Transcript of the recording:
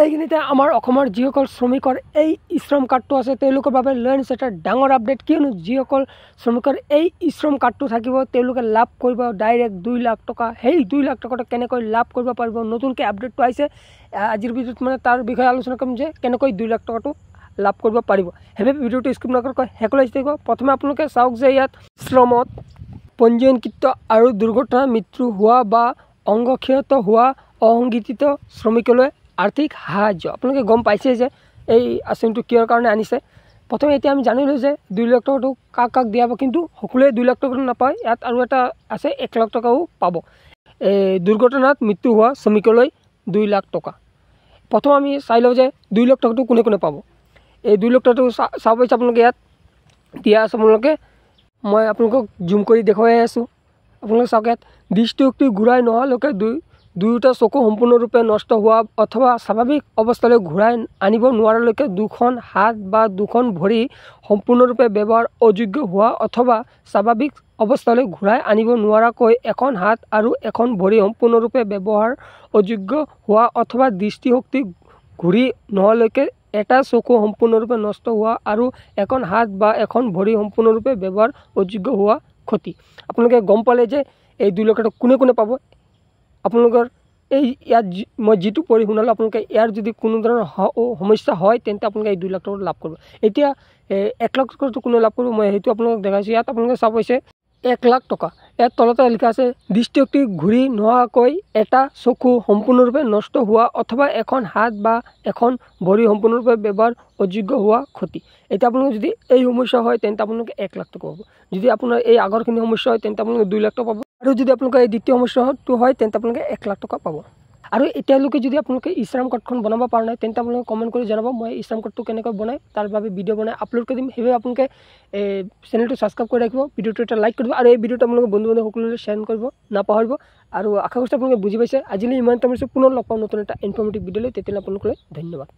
এইখিনিতে আমাৰ অসমৰ যিসকল শ্ৰমিকৰ এই শ্ৰম কাৰ্ডটো আছে তেওঁলোকৰ বাবে লৈ আনিছে এটা ডাঙৰ আপডেট কিয়নো যিসকল শ্ৰমিকৰ এই শ্ৰম কাৰ্ডটো থাকিব তেওঁলোকে লাভ কৰিব ডাইৰেক্ট দুই লাখ টকা। সেই দুই লাখ টকাটো কেনেকৈ লাভ কৰিব পাৰিব? নতুনকৈ আপডেটটো আহিছে। আজিৰ ভিডিঅ'ত মানে তাৰ বিষয়ে আলোচনা কৰিম যে কেনেকৈ দুই লাখ টকাটো লাভ কৰিব পাৰিব। সেইবাবে ভিডিঅ'টো স্কিপ নকৰাকৈ শেষলৈ থাকিব। প্ৰথমে আপোনালোকে চাওক যে ইয়াত শ্ৰমত পঞ্জীয়নকৃত আৰু দুৰ্ঘটনা মৃত্যু হোৱা বা অংগক্ষত হোৱা অসংগঠিত শ্ৰমিকলৈ আৰ্থিক সাহায্য। আপোনালোকে গম পাইছে যে এই আঁচনিটো কিহৰ কাৰণে আনিছে। প্ৰথমে এতিয়া আমি জানিলোঁ যে দুই লাখ টকাটো কাক কাক দিয়া হ'ব কিন্তু সকলোৱে দুই লাখ টকাটো নাপায়। ইয়াত আৰু এটা আছে এক লাখ টকাও পাব। এই দুৰ্ঘটনাত মৃত্যু হোৱা শ্ৰমিকলৈ দুই লাখ টকা। প্ৰথম আমি চাই লওঁ যে দুই লাখ টকাটো কোনে কোনে পাব। এই দুই লাখ টকাটো চাব পাৰিছে আপোনালোকে ইয়াত। দিয়া আছে আপোনালোকে। মই আপোনালোকক জুম কৰি দেখুৱাই আছোঁ। আপোনালোকে চাওক ইয়াত। দৃষ্টিশক্তি ঘূৰাই নোহোৱালৈকে দুই দুয়োটা চকু সম্পূৰ্ণৰূপে নষ্ট হোৱা অথবা স্বাভাৱিক অৱস্থালৈ ঘূৰাই আনিব নোৱাৰালৈকে দুখন হাত বা দুখন ভৰি সম্পূৰ্ণৰূপে ব্যৱহাৰ অযোগ্য হোৱা অথবা স্বাভাৱিক অৱস্থালৈ ঘূৰাই আনিব নোৱাৰাকৈ এখন হাত আৰু এখন ভৰি সম্পূৰ্ণৰূপে ব্যৱহাৰ অযোগ্য হোৱা অথবা দৃষ্টিশক্তি ঘূৰি নোহোৱালৈকে এটা চকু সম্পূৰ্ণৰূপে নষ্ট হোৱা আৰু এখন হাত বা এখন ভৰি সম্পূৰ্ণৰূপে ব্যৱহাৰ অযোগ্য হোৱা ক্ষতি। আপোনালোকে গম পালে যে এই দুই লক্ষটো কোনে কোনে পাব? আপোনালোকৰ এই ইয়াত মই যিটো পঢ়ি শুনালোঁ আপোনালোকে ইয়াৰ যদি কোনো ধৰণৰ সমস্যা হয় তেন্তে আপোনালোকে এই দুই লাখ টকাটো লাভ কৰিব। এতিয়া এক লাখ টকাটো কোনে লাভ কৰিব মই সেইটো আপোনালোকক দেখাইছোঁ। ইয়াত আপোনালোকে চাব হৈছে এক লাখ টকা। ইয়াত তলতে লিখা আছে দৃষ্টিশক্তি ঘূৰি নোহোৱাকৈ এটা চকু সম্পূৰ্ণৰূপে নষ্ট হোৱা অথবা এখন হাত বা এখন ভৰি সম্পূৰ্ণৰূপে ব্যৱহাৰ অযোগ্য হোৱা ক্ষতি। এতিয়া আপোনালোকে যদি এই সমস্যা হয় তেন্তে আপোনালোকে এক লাখ টকা পাব। যদি আপোনাৰ এই আগৰখিনি সমস্যা হয় তেন্তে আপোনালোকে দুই লাখ টকা পাব। আৰু যদি আপোনালোকৰ এই দ্বিতীয় সমস্যাটো হয় তেন্তে আপোনালোকে এক লাখ টকা পাব। আৰু এতিয়ালৈকে যদি আপোনালোকে ইশ্ৰাম কাৰ্ডখন বনাব পৰা নাই তেন্তে আপোনালোকে কমেণ্ট কৰি জনাব মই ইশ্ৰাম কাৰ্ডটো কেনেকৈ বনাই তাৰ বাবে ভিডিঅ' বনাই আপলোড কৰি দিম। সেইবাবে আপোনালোকে চেনেলটো ছাবস্ক্ৰাইব কৰি ৰাখিব ভিডিঅ'টো এটা লাইক কৰিব আৰু এই ভিডিঅ'টো আপোনালোকে বন্ধু বান্ধৱ সকলোলৈ শ্বেয়াৰ কৰিব নাপাহৰিব। আৰু আশা কৰিছোঁ আপোনালোকে বুজি পাইছে। আজিলৈ ইমান টাইম পুনৰ লগ পাওঁ নতুন এটা ইনফৰ্মেটিভ ভিডিঅ'লৈ তেতিয়াহ'লে আপোনালোকলৈ ধন্যবাদ।